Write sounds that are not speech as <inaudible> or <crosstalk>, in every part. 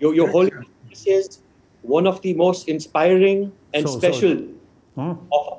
Your, your Holy is one of the most inspiring and So- so- special Huh? of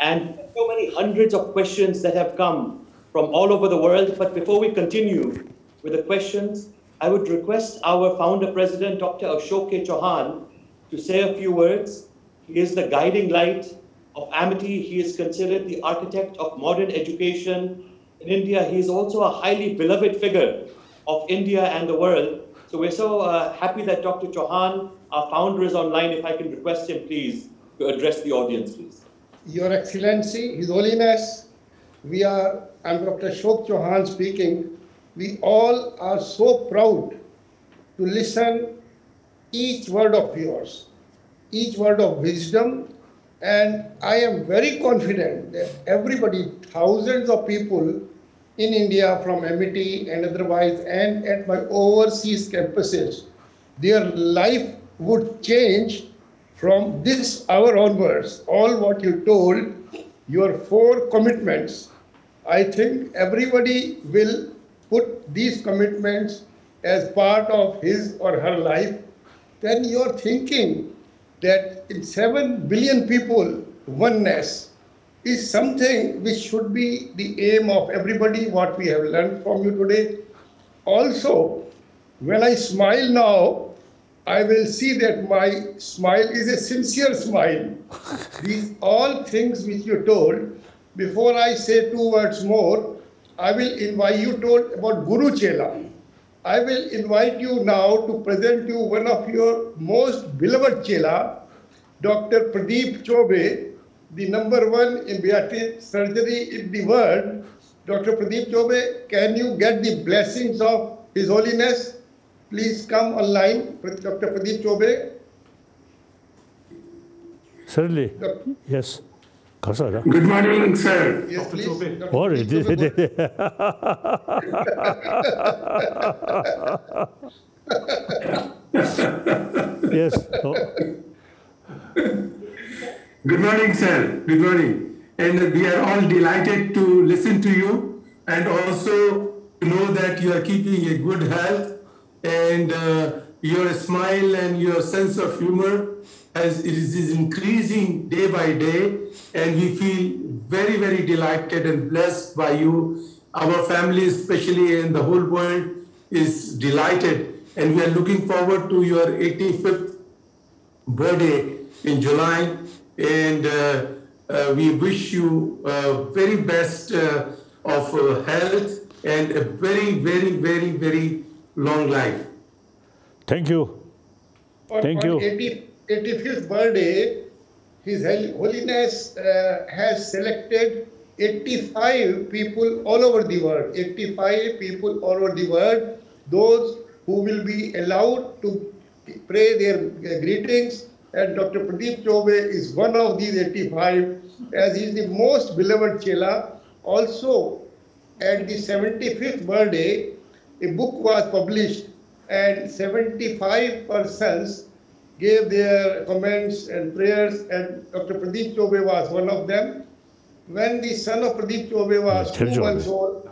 and so many hundreds of questions that have come from all over the world. But before we continue with the questions, I would request our founder president, Dr. Ashok K. Chauhan, to say a few words. He is the guiding light of Amity. He is considered the architect of modern education in India. He is also a highly beloved figure of India and the world. So we're so uh, happy that Dr. Chauhan, our founder, is online. If I can request him, please, to address the audience, please. Your Excellency, His Holiness, we are, I'm Dr. Shok Chauhan speaking. We all are so proud to listen each word of yours, each word of wisdom, and I am very confident that everybody, thousands of people in India from MIT and otherwise, and at my overseas campuses, their life would change from this hour onwards. All what you told, your four commitments, I think everybody will put these commitments as part of his or her life. Then you're thinking that in 7 billion people, oneness is something which should be the aim of everybody, what we have learned from you today. Also, when I smile now, I will see that my smile is a sincere smile. <laughs> These all things which you told, before I say two words more, I will invite you told about Guru Chela. I will invite you now to present you one of your most beloved Chela, Dr. Pradeep Chowbey, the number one in bariatric surgery in the world, Dr. Pradeep Chowbey, can you get the blessings of His Holiness? Please come online, Dr. Pradeep Chowbey. Certainly. Dr. Yes. Good morning, sir. Yes, Dr. Chowbey. Dr. Yes. Oh. <laughs> Good morning, sir. Good morning. And we are all delighted to listen to you and also to know that you are keeping a good health and uh, your smile and your sense of humor as it is increasing day by day and we feel very very delighted and blessed by you our family especially and the whole world is delighted and we are looking forward to your 85th birthday in July, and uh, uh, we wish you uh, very best uh, of uh, health and a very, very, very, very long life. thank you. On, Thank on you. 80, 85th birthday, His Holiness uh, has selected 85 people all over the world. 85 people all over the world, those who will be allowed to pray their greetings. And Dr. Pradeep Chowbey is one of these 85, as he is the most beloved Chela. Also, at the 75th birthday, a book was published and 75 persons gave their comments and prayers and Dr. Pradeep Chowbey was one of them. When the son of Pradeep Chowbey was two months old,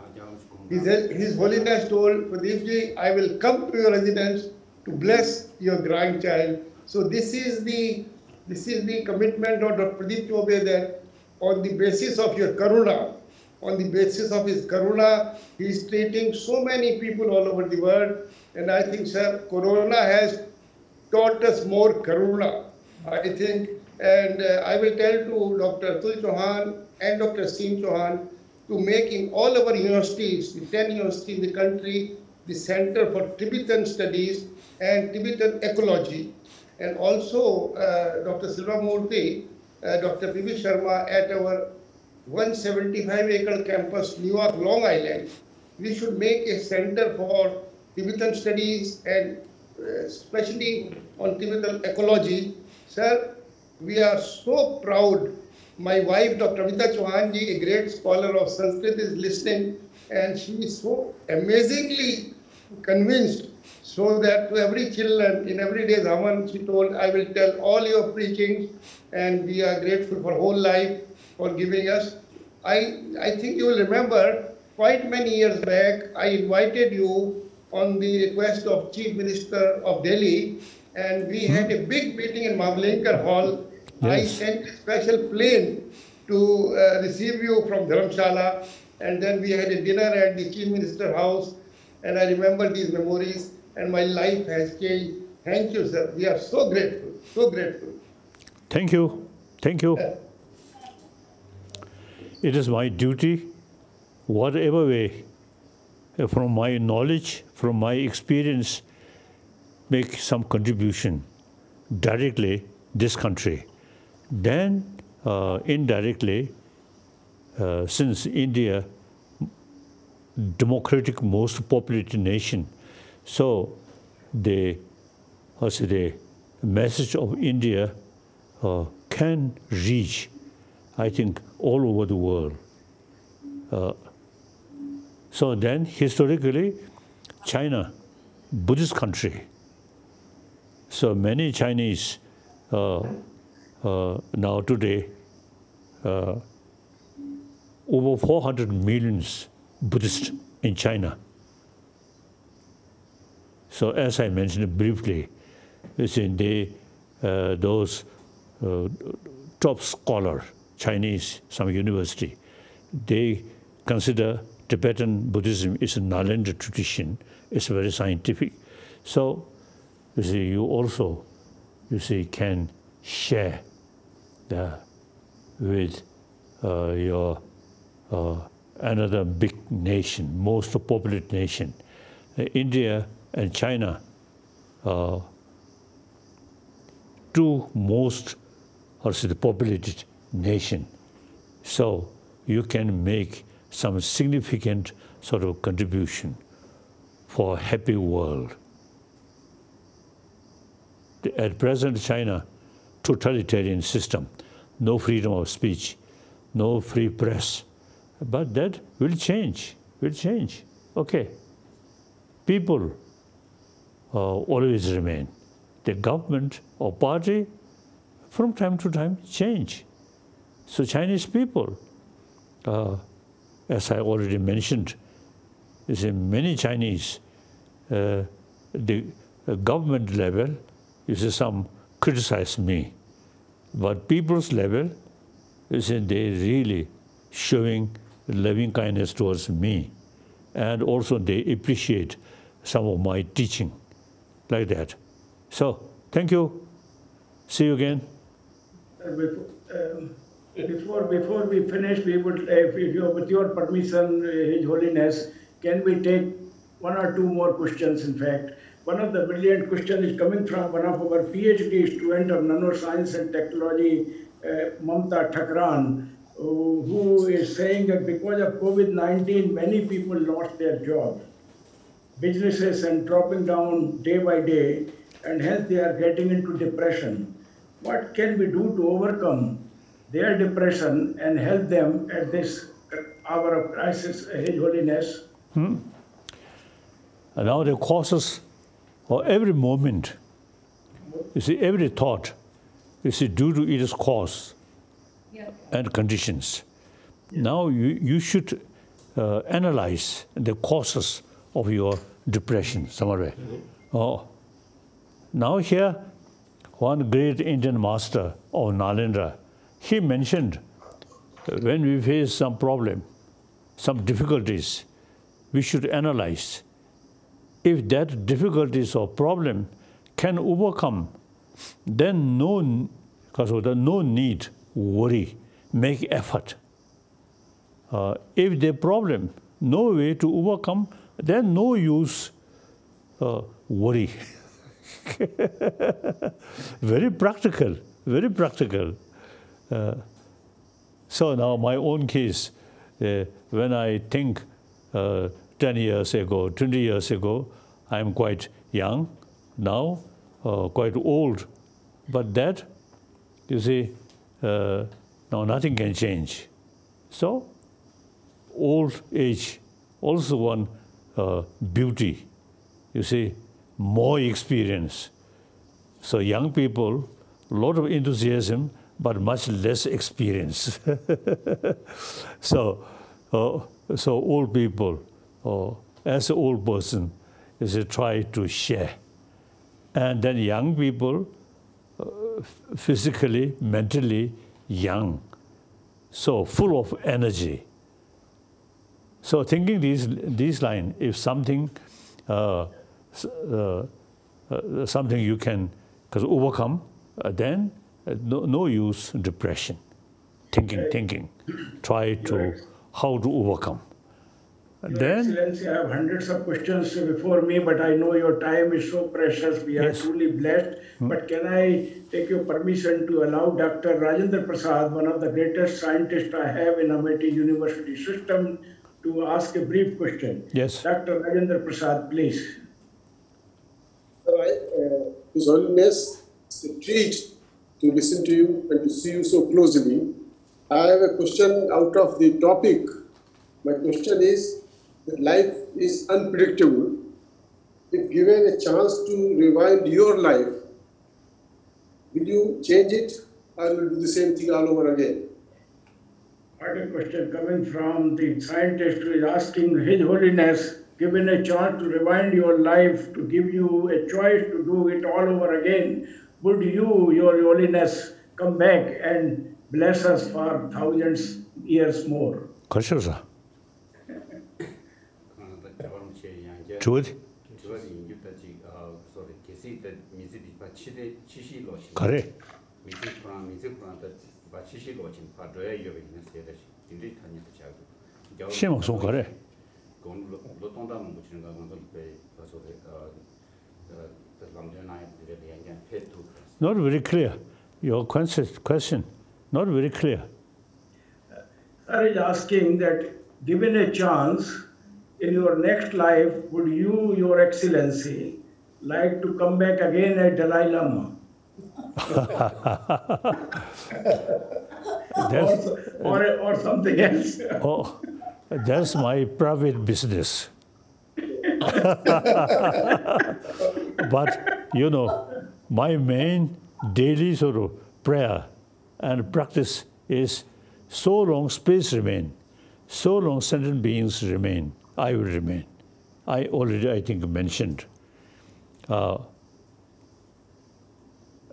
his, his Holiness told Pradeep ji, I will come to your residence to bless your grandchild. So this is the this is the commitment of Dr. Pradeep Chowbey that on the basis of your karuna, on the basis of his karuna, he is treating so many people all over the world. And I think, sir, Corona has taught us more karuna, I think. And uh, I will tell to Dr. Atul Chauhan and Dr. Singh Chauhan to make in all our universities, the 10 universities in the country, the Center for Tibetan Studies and Tibetan Ecology. And also, uh, Dr. Silva Murthy, uh, Dr. P.V. Sharma at our 175 acre campus, New York, Long Island. We should make a center for Tibetan studies and uh, especially on Tibetan ecology. Sir, we are so proud. My wife, Dr. Amita Chauhanji, a great scholar of Sanskrit, is listening, and she is so amazingly convinced. So that to every children in every day, Raman, she told, I will tell all your preachings, and we are grateful for whole life for giving us. I, I think you will remember quite many years back, I invited you on the request of Chief Minister of Delhi, and we had a big meeting in Mavalankar Hall. Yes. I sent a special plane to uh, receive you from Dharamshala, and then we had a dinner at the Chief Minister house, and I remember these memories, and my life has changed. Thank you, sir. We are so grateful, so grateful. Thank you. Thank you. It is my duty, whatever way, uh, from my knowledge, from my experience, make some contribution directly this country. Then uh, indirectly, uh, since India democratic most populated nation, So the, how say the message of India uh, can reach, I think, all over the world. Uh, so then, historically, China, Buddhist country. So many Chinese uh, uh, now today, uh, over 400 millions Buddhists in China. So as I mentioned briefly, it's in the, uh, those uh, top scholar, Chinese, some university, they consider Tibetan Buddhism is a Nalanda tradition. It's very scientific. So, you see, you also, you see, can share the, with uh, your uh, another big nation, most populated nation. Uh, India and China are two most the populated nation. So you can make some significant sort of contribution for a happy world. At present, China, totalitarian system, no freedom of speech, no free press. But that will change, will change. Okay. People uh, Uh, always remain. The government or party from time to time change. So Chinese people, uh, as I already mentioned, you see many Chinese, uh, the uh, government level, you see some criticize me. But people's level, you see they really showing loving kindness towards me. And also they appreciate some of my teaching. Like that. So thank you. See you again. Uh, Before, um, before, before we finish, we would, uh, if you, with your permission, uh, His Holiness, can we take one or two more questions, in fact? One of the brilliant questions is coming from one of our PhD student of nanoscience and technology, uh, Mamta Thakran, who who is saying that because of COVID-19, many people lost their jobs. Businesses and dropping down day by day, and hence they are getting into depression. What can we do to overcome their depression and help them at this hour of crisis, His Holiness? And now the causes or every moment, you see, every thought, you see, due to its cause and conditions. Now you, you should uh, analyze the causes of your depression somewhere. Oh. Now here, one great Indian master of Nalendra, he mentioned when we face some problem, some difficulties, we should analyze if that difficulties or problem can overcome, then no, because of the no need worry, make effort. Uh, if the problem, no way to overcome, then no use uh, worry. <laughs> very practical, very practical. Uh, so now my own case, uh, when I think uh, 10 years ago, 20 years ago, I'm quite young, now uh, quite old. But that, you see, uh, now nothing can change. So old age, also one beauty, you see, more experience. So young people, a lot of enthusiasm, but much less experience. <laughs> so, uh, so old people, uh, as an old person, is try to share. And then young people, uh, physically, mentally young, so full of energy. So thinking these, these lines, if something, uh, uh, uh, something you can cause overcome, uh, then uh, no, no use depression. Thinking, thinking, try to how to overcome. Your then, Excellency, I have hundreds of questions before me, but I know your time is so precious. We are yes. truly blessed. Hmm. But can I take your permission to allow Dr. Rajendra Prasad, one of the greatest scientists I have in Amity University system, to ask a brief question? Yes. Dr. Rajendra Prasad, please. All right. Uh, His Holiness, it's a treat to listen to you and to see you so closely. I have a question out of the topic. My question is that life is unpredictable. If given a chance to rewind your life, will you change it or will do the same thing all over again? What a question coming from the scientist who is asking His Holiness, given a chance to rewind your life, to give you a choice to do it all over again, would you, Your Holiness, come back and bless us for thousands years more? 그러셔서. 주어지. 그래. 심어 송 그래. Not very clear. Your question, not very clear. Sir is asking that given a chance in your next life, would you, Your Excellency, like to come back again as Dalai Lama? <laughs> or, or, or something else. <laughs> oh, that's my private business. <laughs> but, you know, my main daily sort of prayer and practice is so long space remain, so long sentient beings remain, I will remain. I already, I think, mentioned. Uh,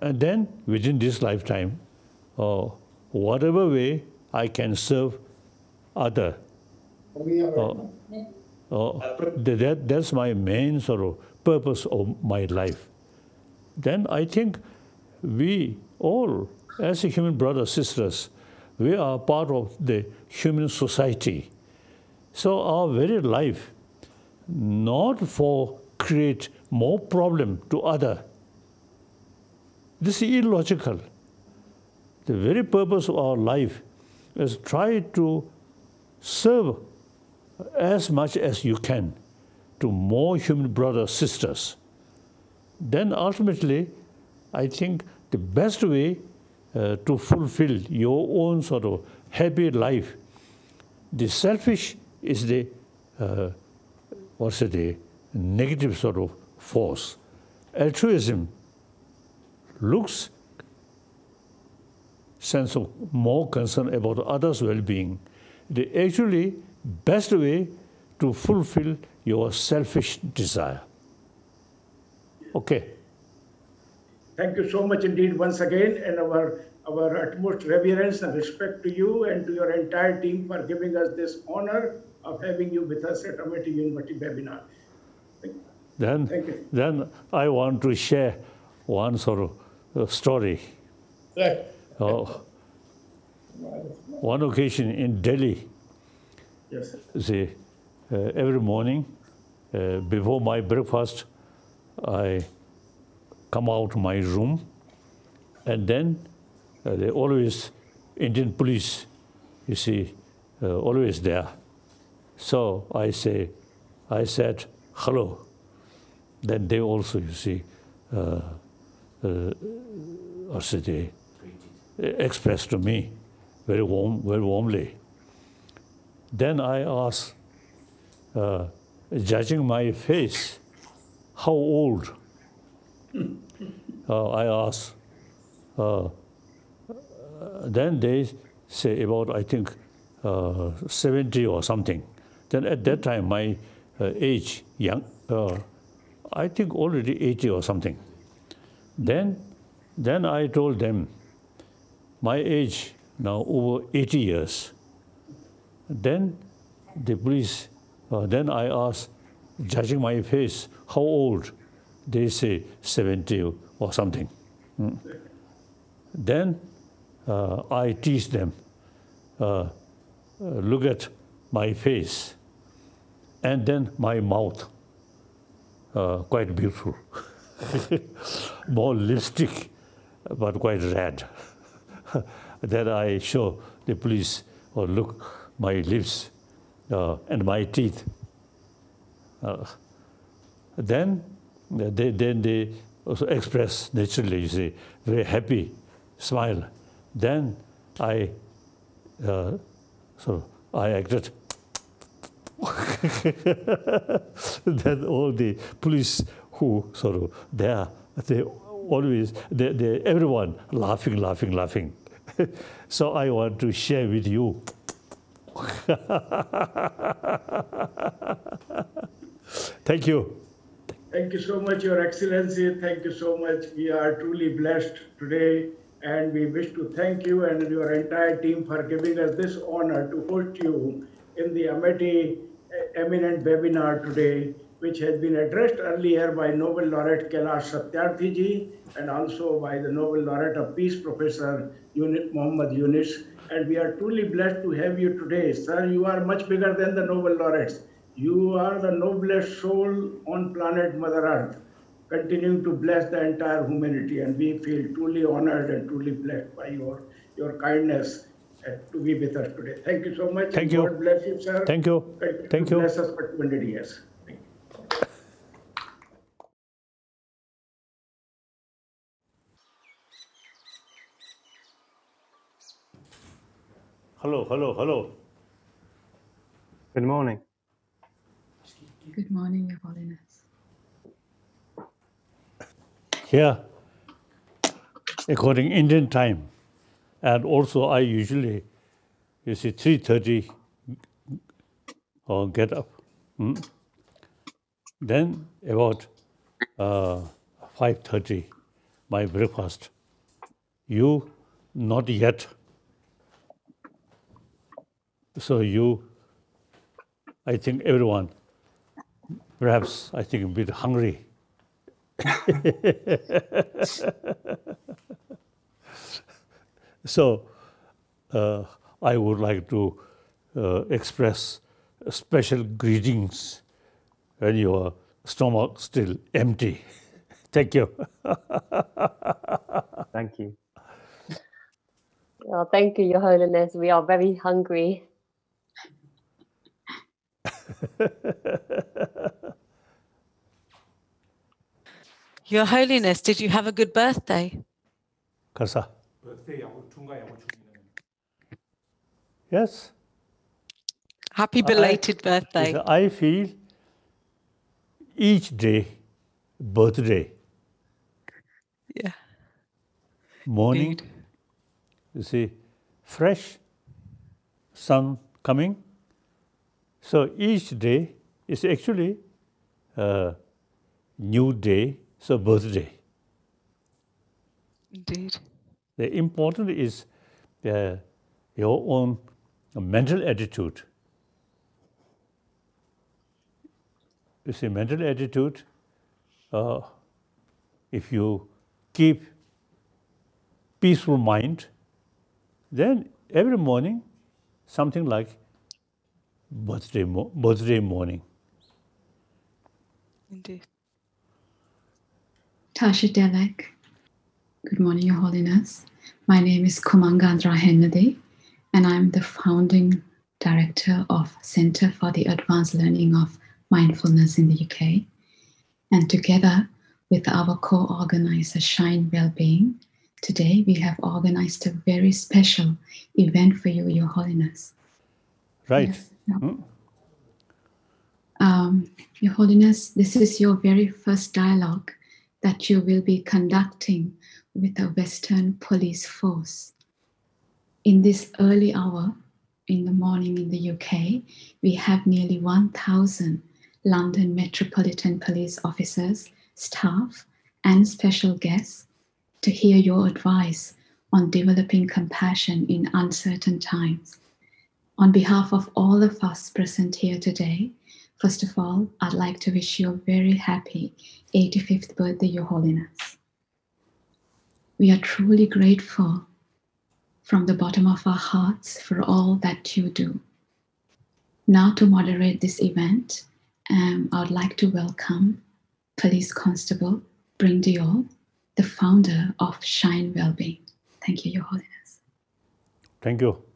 and then within this lifetime, uh, whatever way I can serve other, uh, uh, that, that's my main sort of purpose of my life then I think we all, as a human brothers, sisters, we are part of the human society. So our very life, not for create more problem to other, this is illogical. The very purpose of our life is try to serve as much as you can to more human brothers, sisters then ultimately, I think the best way uh, to fulfill your own sort of happy life, the selfish is the, uh, what's it, the negative sort of force. Altruism looks sense of more concern about others' well-being. The actually best way to fulfill your selfish desire. Okay. Thank you so much indeed once again, and our our utmost reverence and respect to you and to your entire team for giving us this honor of having you with us at Amity University webinar. Then, then I want to share one sort of story. Yeah. Uh, one occasion in Delhi, yes. see, uh, every morning uh, before my breakfast, I come out my room, and then uh, they always Indian police, you see, uh, always there. So I say, I said hello. Then they also, you see, uh, uh, they expressed to me very warm, very warmly. Then I asked, uh, judging my face, how old? uh, I asked. Uh, then they say about, I think, uh, 70 or something. Then at that time, my uh, age, young, uh, I think already 80 or something. Then, then I told them, my age now over 80 years. Then the police, uh, then I asked, judging my face, how old? They say 70 or something. Mm. Then uh, I teach them, uh, uh, look at my face and then my mouth, uh, quite beautiful. <laughs> <laughs> More lipstick, but quite red. <laughs> then I show the police, or look, my lips uh, and my teeth. Uh, then they, then they also express naturally, you see, very happy smile. Then I, uh, so I acted. <laughs> then all the police who sort of there, they always, they, they, everyone laughing, laughing, laughing. <laughs> so I want to share with you. <laughs> Thank you. Thank you so much, Your Excellency. Thank you so much. We are truly blessed today, and we wish to thank you and your entire team for giving us this honor to host you in the Amity eminent webinar today, which has been addressed earlier by Nobel laureate Kailash Satyarthi ji and also by the Nobel laureate of Peace, Professor Muhammad Yunus. And we are truly blessed to have you today. Sir, you are much bigger than the Nobel laureates. You are the noblest soul on planet Mother Earth, continuing to bless the entire humanity. And we feel truly honored and truly blessed by your, your kindness uh, to be with us today. Thank you so much. Thank you. God bless you, sir. Thank you. Thank, Thank you. Bless us for 200 years. Hello, hello, hello. Good morning. Good morning, Your Holiness. Here, according Indian time, and also I usually, you see, 3.30 or uh, get up. Hmm? Then about uh, 5.30, my breakfast. You, not yet. So you, I think everyone, perhaps I think a bit hungry. so uh, I would like to uh, express special greetings when your stomach still empty. <laughs> Thank you. Thank you. Oh, thank you, Your Holiness. We are very hungry. <laughs> Your Holiness, did you have a good birthday? Karsa. Yes. Happy belated birthday. I feel each day birthday. Yeah. Morning, Indeed. you see, fresh sun coming. So each day is actually a new day, so birthday. Indeed. The important is uh, your own mental attitude. You see, mental attitude, uh, if you keep peaceful mind, then every morning, something like birthday, mo- birthday morning. Indeed. Tashi Delek. Good morning, Your Holiness. My name is Kumangandra Hennady, and I'm the founding director of Center for the Advanced Learning of Mindfulness in the UK. And together with our co-organizer Shine Wellbeing, today we have organized a very special event for you, Your Holiness. Right? Yes. Um, Your Holiness, this is your very first dialogue that you will be conducting with a Western police force. In this early hour in the morning in the UK, we have nearly 1,000 London Metropolitan Police officers, staff, and special guests to hear your advice on developing compassion in uncertain times. On behalf of all of us present here today, first of all, I'd like to wish you a very happy 85th birthday, Your Holiness. We are truly grateful from the bottom of our hearts for all that you do. Now, to moderate this event, um, I would like to welcome Police Constable Diol, the founder of Shine Wellbeing. Thank you, Your Holiness. Thank you.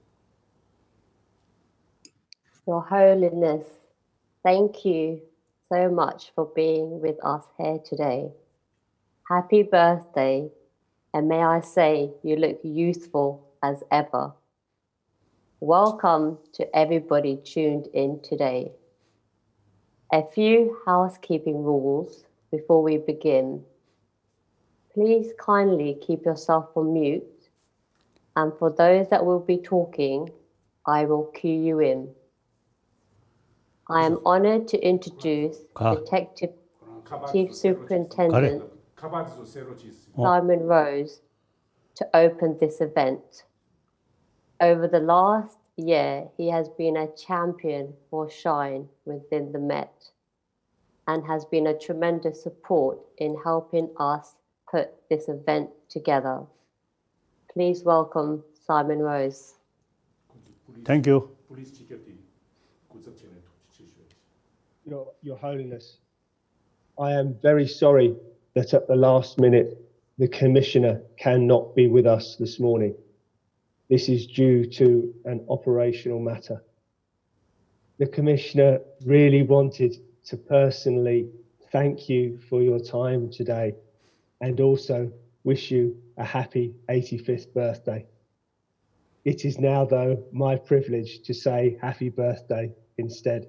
Your Holiness, thank you so much for being with us here today. Happy birthday, and may I say you look youthful as ever. Welcome to everybody tuned in today. A few housekeeping rules before we begin. Please kindly keep yourself on mute, and for those that will be talking, I will cue you in. I am honored to introduce 가. Detective Chief Superintendent Simon Rose to open this event. Over the last year, he has been a champion for Shine within the Met and has been a tremendous support in helping us put this event together. Please welcome Simon Rose. Thank you. Your, Your Holiness, I am very sorry that at the last minute the Commissioner cannot be with us this morning. This is due to an operational matter. The Commissioner really wanted to personally thank you for your time today and also wish you a happy 85th birthday. It is now, though, my privilege to say happy birthday instead.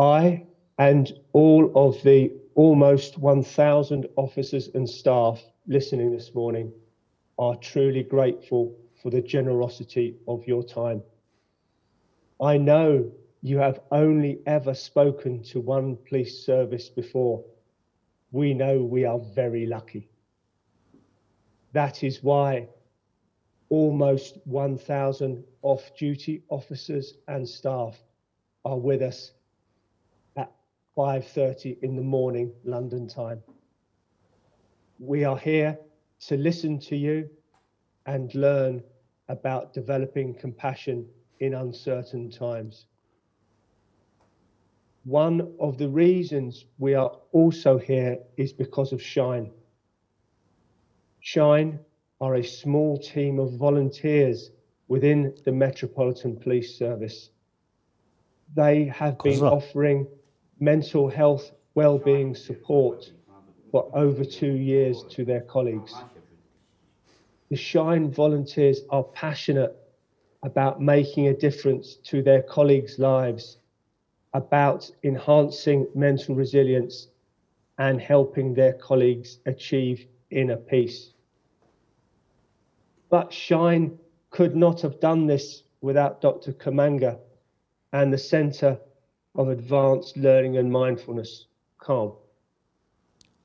I and all of the almost 1,000 officers and staff listening this morning are truly grateful for the generosity of your time. I know you have only ever spoken to one police service before. We know we are very lucky. That is why almost 1,000 off duty officers and staff are with us 5:30 in the morning London time. We are here to listen to you and learn about developing compassion in uncertain times. One of the reasons we are also here is because of Shine. Shine are a small team of volunteers within the Metropolitan Police Service. They have been offering mental health well-being support for over two years to their colleagues. The Shine volunteers are passionate about making a difference to their colleagues' lives, about enhancing mental resilience and helping their colleagues achieve inner peace. But Shine could not have done this without Dr. Kamanga and the Center of Advanced Learning and Mindfulness, CALM.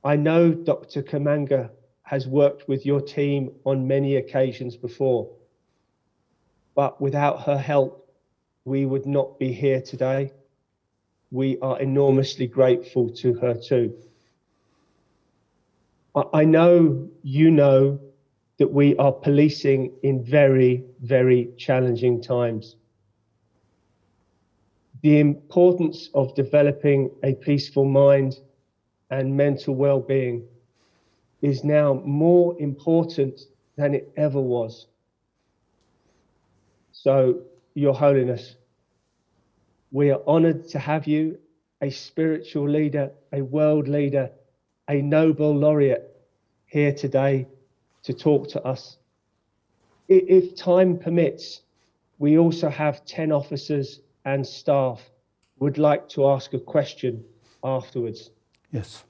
I know Dr. Kamanga has worked with your team on many occasions before, but without her help, we would not be here today. We are enormously grateful to her too. I- I know you know that we are policing in very, very challenging times. The importance of developing a peaceful mind and mental well-being is now more important than it ever was. So, Your Holiness, we are honored to have you, a spiritual leader, a world leader, a Nobel laureate here today to talk to us. If time permits, we also have 10 officers and staff would like to ask a question afterwards. Yes.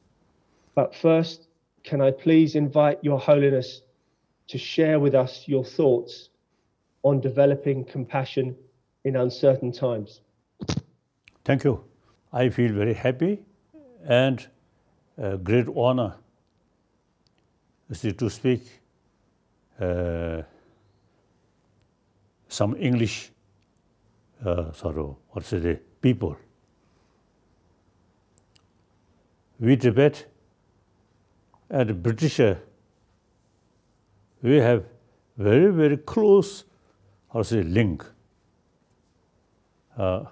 But first, can I please invite Your Holiness to share with us your thoughts on developing compassion in uncertain times? Thank you. I feel very happy and a great honor to speak uh, some English 서로 어스데 people. We tibet and British, we have very very close how say link. Uh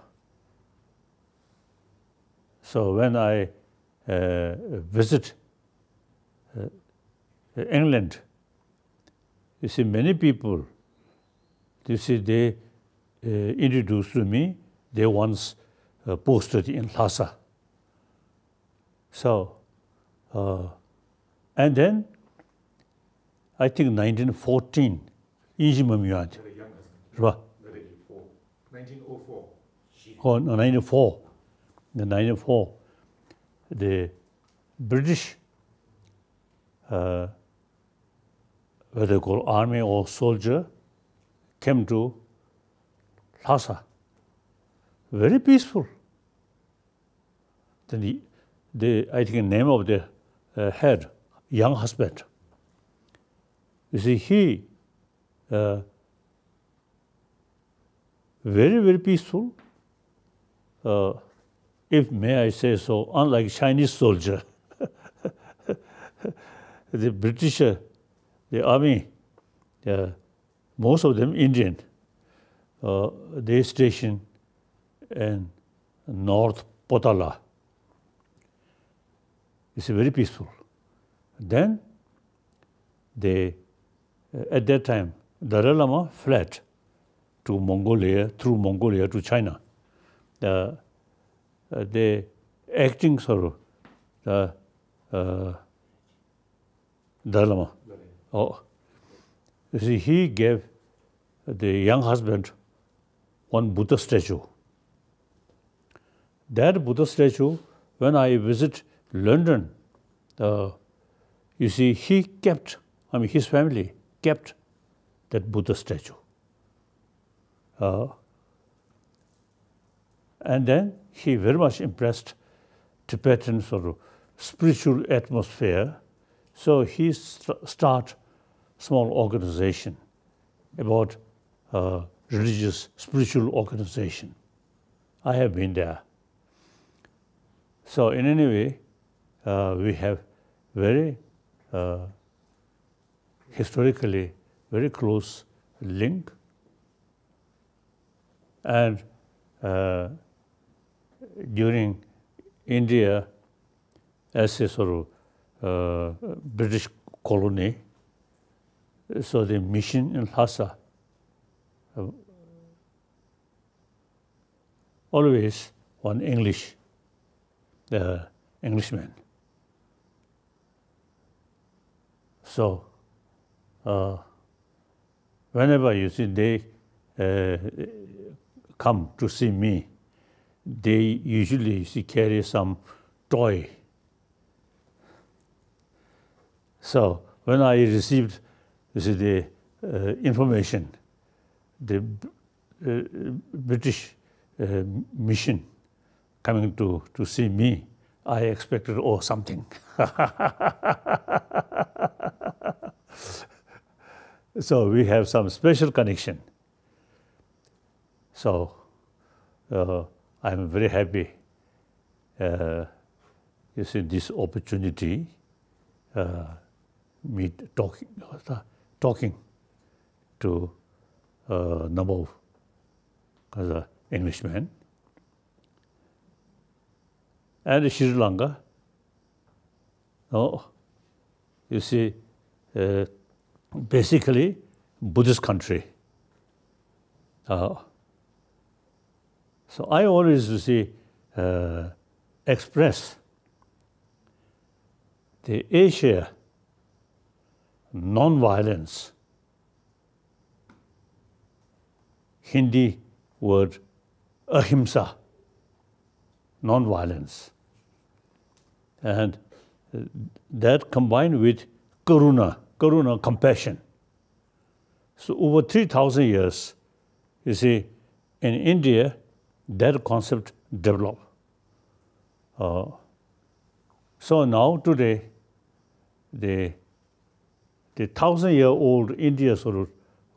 so when i uh, visit uh, england you see many people you see they introduced to me, they once uh, posted in Lhasa. So, uh, and then, I think 1914, Injima Miyad. Right. 1904. Oh, no, 1904. The 1904, the British, uh, whether called army or soldier, came to Lhasa. Very peaceful. Then the, the I think name of the uh, head, Younghusband. You see, he uh, very, very peaceful. Uh, if may I say so, unlike Chinese soldier, <laughs> the British, uh, the army, uh, most of them Indian, uh, their station in North Potala. It's very peaceful. Then they, uh, at that time, Dalai Lama fled to Mongolia, through Mongolia to China. The, uh, the acting sort of the uh, Dalai Lama. Oh. You see, he gave the young husband one Buddha statue. That Buddha statue, when I visit London, uh, you see, he kept, I mean, his family kept that Buddha statue. Uh, and then he very much impressed Tibetan sort of spiritual atmosphere. So he st- start small organization about uh, religious spiritual organization. I have been there. So in any way, uh, we have very uh, historically very close link and uh, during India as a sort of uh, British colony, so the mission in Lhasa always one English, the Englishman. So uh, whenever you see they uh, come to see me, they usually see, carry some toy. So when I received is the uh, information, the uh, British mission coming to, to see me, I expected, oh, something. <laughs> so we have some special connection. So uh, I'm very happy uh, you see this opportunity, uh, meet talking, talking to a number of Englishmen. And Sri Lanka, oh, you see, uh, basically Buddhist country. Uh, so I always you see uh, express the Asia non-violence. Hindi word ahimsa, non-violence. And uh, that combined with karuna, karuna, compassion. So over 3,000 years, you see, in India, that concept developed. Uh, so now today, the, the thousand-year-old India sort of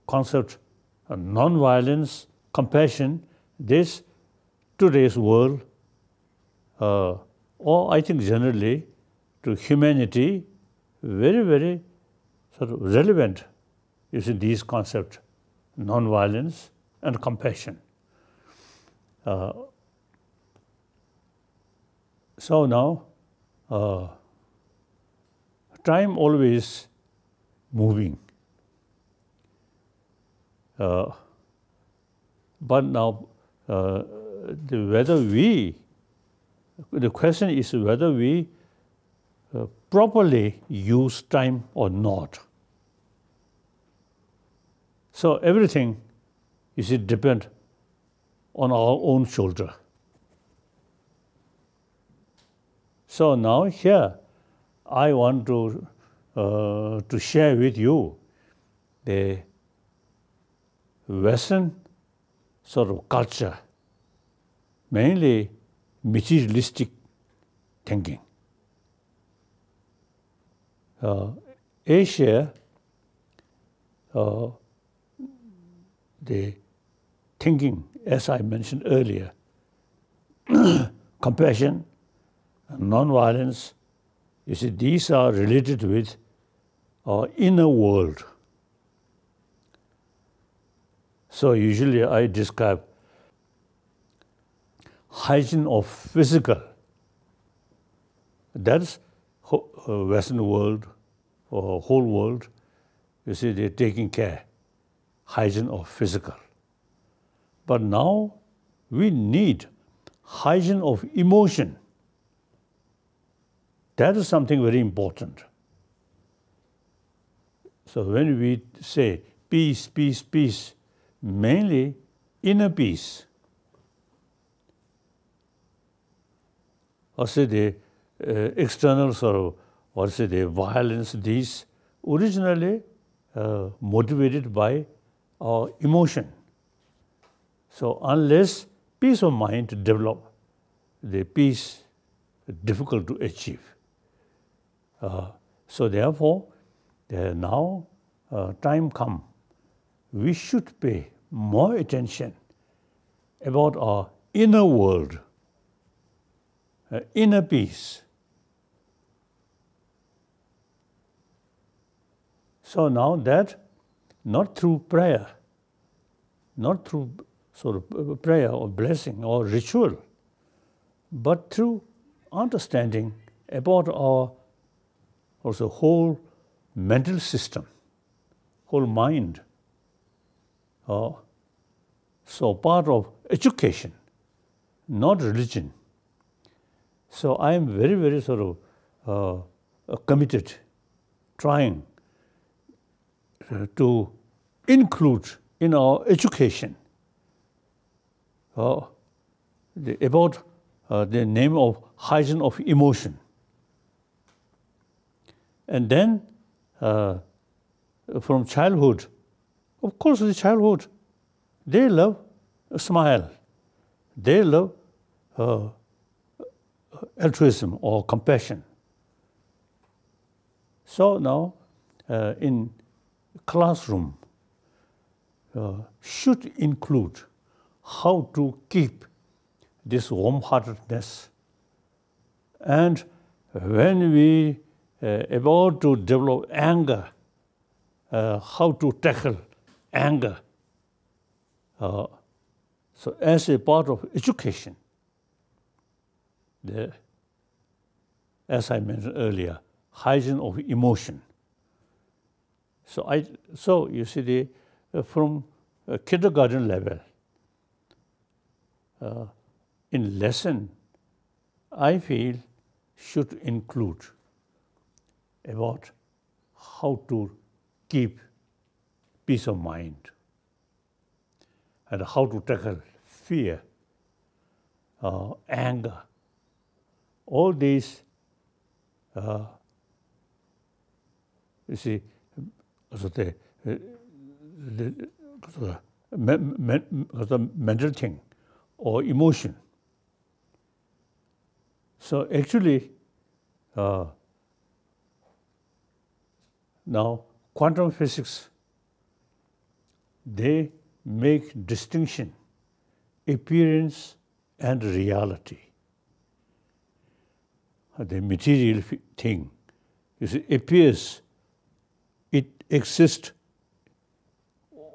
concept of non-violence, compassion, this today's world, uh, or I think generally to humanity, very, very sort of relevant, you see, these concepts, non-violence and compassion. Uh, so now, uh, time always moving. Uh, but now, uh, the, whether we, the question is whether we uh, properly use time or not. So everything is it depend on our own shoulder. So now here, I want to uh, to share with you the Western sort of culture, mainly materialistic thinking. Uh, Asia, uh, the thinking, as I mentioned earlier, <coughs> compassion, non-violence, you see, these are related with our inner world. So usually I describe hygiene of physical. That's uh, Western world or whole world. You see, they're taking care, hygiene of physical. But now we need hygiene of emotion. That is something very important. So when we say peace, peace, peace, mainly inner peace. Or say the uh, external sort of, or say the violence, these originally uh, motivated by our emotion. So unless peace of mind develop, the peace difficult to achieve. Uh, so therefore, now uh, time come, we should pay more attention about our inner world, uh, inner peace. So now that not through prayer, not through sort of prayer or blessing or ritual, but through understanding about our also whole mental system, whole mind. Uh, so part of education, not religion. So I am very, very sort of uh, committed, trying uh, to include in our education uh, the, about uh, the name of hygiene of emotion. And then uh, from childhood, of course, the childhood, they love a smile. They love uh, altruism or compassion. So now, uh, in classroom, uh, should include how to keep this warm-heartedness. And when we uh, about to develop anger, uh, how to tackle anger. Uh, so as a part of education, the, as I mentioned earlier, hygiene of emotion. So I, so you see, the, uh, from kindergarten level, uh, in lesson, I feel should include about how to keep peace of mind and how to tackle fear, uh, anger. All these, uh, you see, so the, the, the, the mental thing or emotion. So actually, uh, now quantum physics, they make distinction, appearance and reality. The material thing is appears, it exists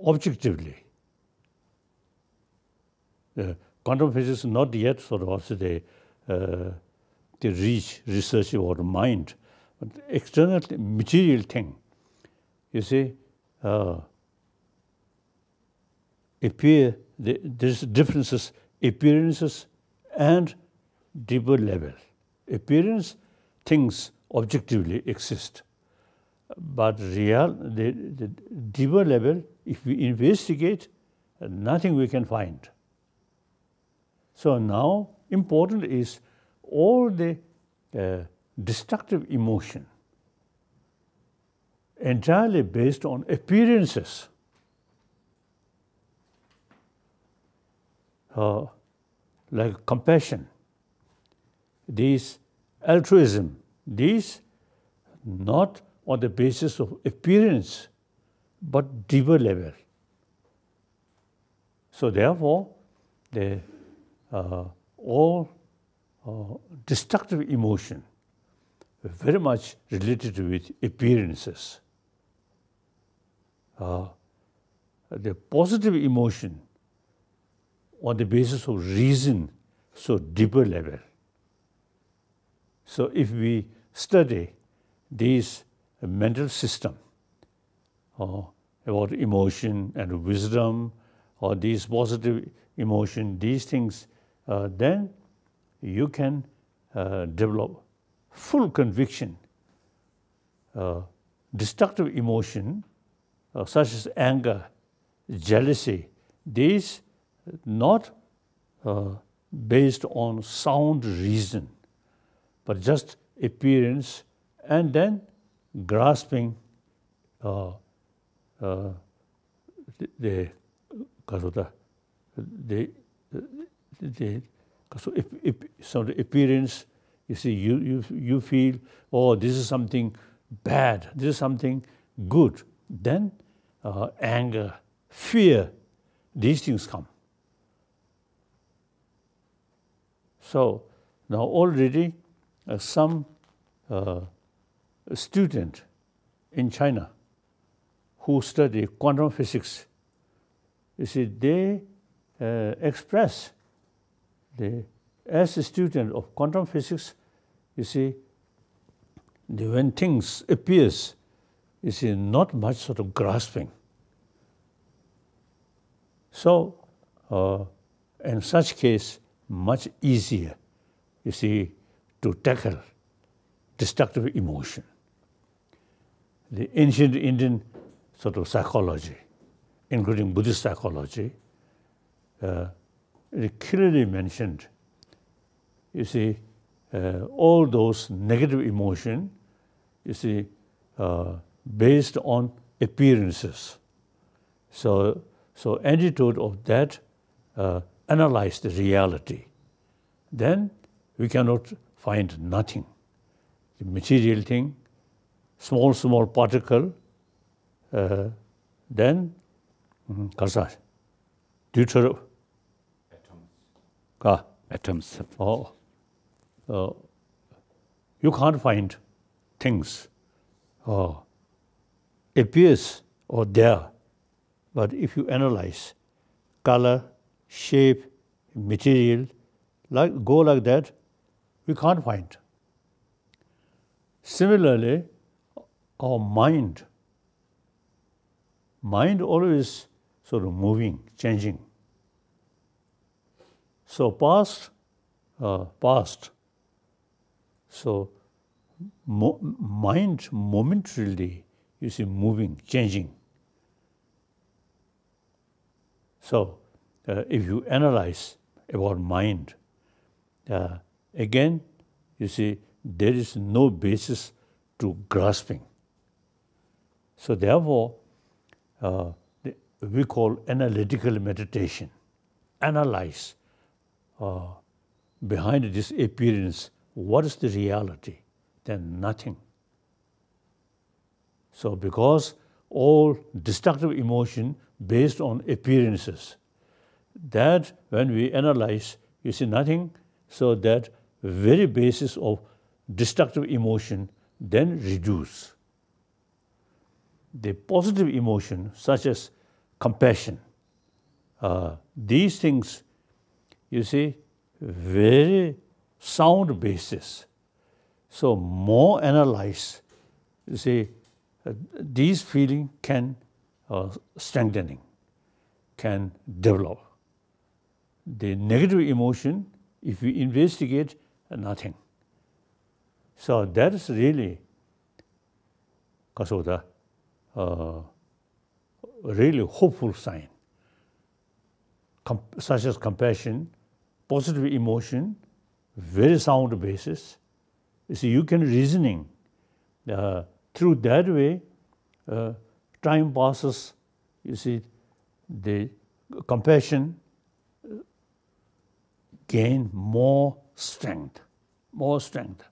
objectively. The quantum physics not yet sort of also the, uh, the reach research or mind, but external material thing. You see, uh, appear, the, there's differences, appearances and deeper level. Appearance, things objectively exist. But real, the, the deeper level, if we investigate, nothing we can find. So now important is all the uh, destructive emotion entirely based on appearances. Uh, like compassion, these altruism, these not on the basis of appearance, but deeper level. So therefore, the uh, all uh, destructive emotion very much related with appearances. Uh, the positive emotion on the basis of reason, so deeper level. So if we study these mental system uh, about emotion and wisdom, or these positive emotion, these things uh, then you can uh, develop full conviction. Uh, destructive emotion, uh, such as anger, jealousy, these not uh, based on sound reason, but just appearance and then grasping uh, the, the, the the, so, if, if, so the appearance, you see, you, you, you feel, oh, this is something bad, this is something good. Then uh, anger, fear, these things come. So now already uh, some uh, student in China who study quantum physics, you see, they uh, express the, as a student of quantum physics, you see, the, when things appears, you see, not much sort of grasping. So, uh, in such case, much easier, you see, to tackle destructive emotion. The ancient Indian sort of psychology, including Buddhist psychology, uh, it clearly mentioned, you see, uh, all those negative emotion, you see, uh, based on appearances. So, so antidote of that uh, analyze the reality. Then we cannot find nothing. The material thing, small, small particle, uh, then, mm, mm, deutero, Ah, atoms. Oh, uh, you can't find things. Oh, appears or there, but if you analyze color, shape, material, like go like that, we can't find. Similarly, our mind, mind always sort of moving, changing. So past, uh, past. So mo mind momentarily, you see, moving, changing. So uh, if you analyze about mind, uh, again, you see, there is no basis to grasping. So therefore, uh, the, we call analytical meditation, analyze uh, behind this appearance, what is the reality? Then nothing. So because all destructive emotion based on appearances, that when we analyze, you see nothing, so that very basis of destructive emotion then reduce. The positive emotion, such as compassion, uh, these things, you see, very sound basis. So more analyze, you see, uh, these feeling can uh, strengthening, can develop. the negative emotion if we investigate nothing. So that's really kasoda uh, really hopeful sign. Com such as compassion, positive emotion, very sound basis. You see, you can reasoning. Uh, through that way, uh, time passes, you see, the compassion gain more strength, more strength.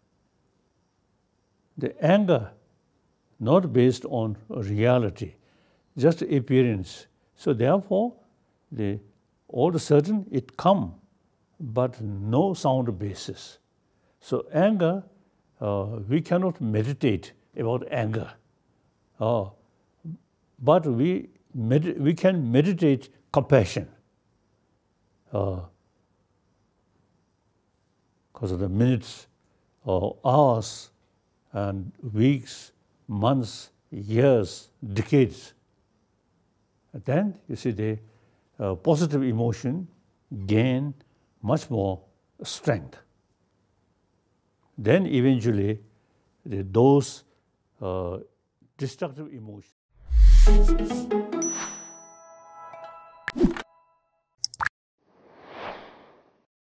The anger, not based on reality, just appearance. So therefore, the all a sudden it come but no sound basis. So anger, uh, we cannot meditate about anger. Uh, but we, we can meditate compassion. Because of the minutes or hours and weeks, months, years, decades. And then you see the uh, positive emotion gain much more strength. Then eventually, the, those uh, destructive emotions.